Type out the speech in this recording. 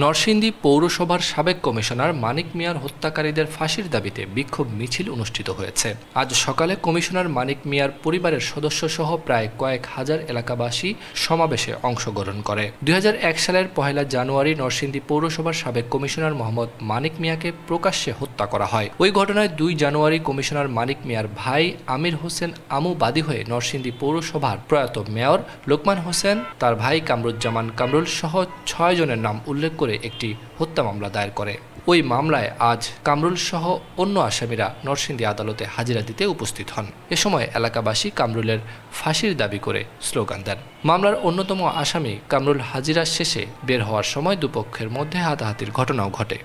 নরসিংদী পৌরসভার সাবেক কমিশনার মানিক মিয়ার হত্যাকারীদের ফাঁসির দাবিতে বিক্ষোভ মিছিল অনুষ্ঠিত হয়েছে। আজ সকালে কমিশনার মানিক মিয়ার পরিবারের সদস্য সহ প্রায় কয়েক হাজার এলাকাবাসী সমাবেশে অংশগ্রহণ করে। দুই হাজার এক সালের পহেলা জানুয়ারি নরসিংদী পৌরসভার সাবেক কমিশনার মোহাম্মদ মানিক মিয়াকে প্রকাশ্যে হত্যা করা হয়। ওই ঘটনায় দুই জানুয়ারি কমিশনার মানিক মিয়ার ভাই আমির হোসেন আমু বাদী হয়ে নরসিংদী পৌরসভার প্রয়াত মেয়র লোকমান হোসেন, তার ভাই কামরুজ্জামান কামরুল সহ ছয় জনের নাম উল্লেখ করে একটি হত্যা মামলা দায়ের করে। ওই মামলায় আজ কামরুল সহ অন্য আসামিরা নরসিংদী আদালতে হাজিরা দিতে উপস্থিত হন। এ সময় এলাকাবাসী কামরুলের ফাঁসির দাবি করে স্লোগান দেন। মামলার অন্যতম আসামি কামরুল হাজিরা শেষে বের হওয়ার সময় দুপক্ষের মধ্যে হাতাহাতির ঘটনাও ঘটে।